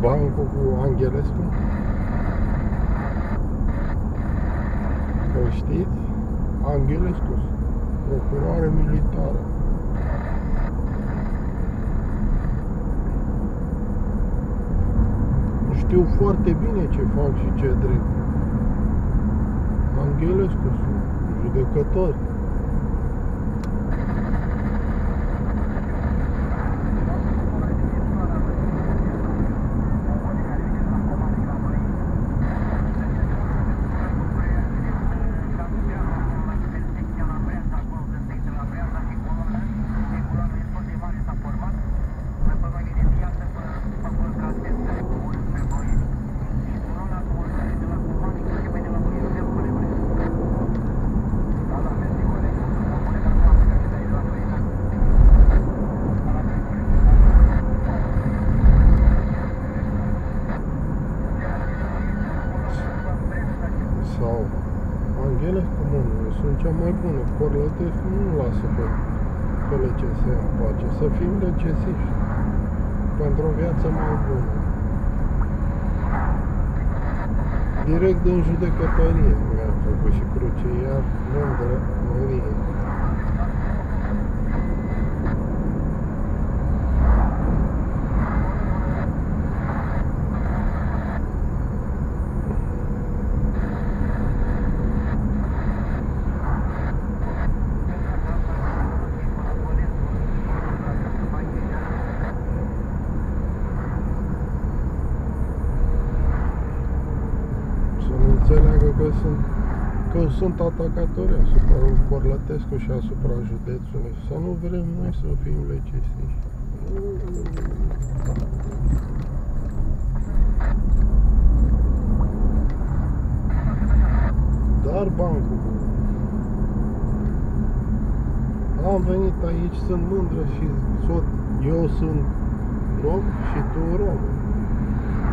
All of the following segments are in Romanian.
bancul cu Angelescu? O știți? Angelescu, procuroare militară. Știu foarte bine ce fac și ce drept. Angelescu sunt judecători. sau Anghele Comună sunt cea mai bună. Corlătescu nu lasă pe, pe LCS în pace. Să fim LCSiști pentru o viață mai bună. Direct din judecătorie mi-a făcut și cruce, iar Londra, Mărie. Să nu înțeleagă că sunt că sunt atacatori asupra lui Corlătescu și asupra județului. Să nu vrem noi să fim legisiști. Dar bancul Am venit aici, sunt mândră și tot. Eu sunt rom și tu rom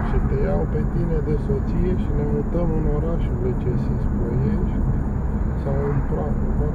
și te iau pe tine de soție și ne mutăm în orașul Lecesis Ploiești sau în Prahova,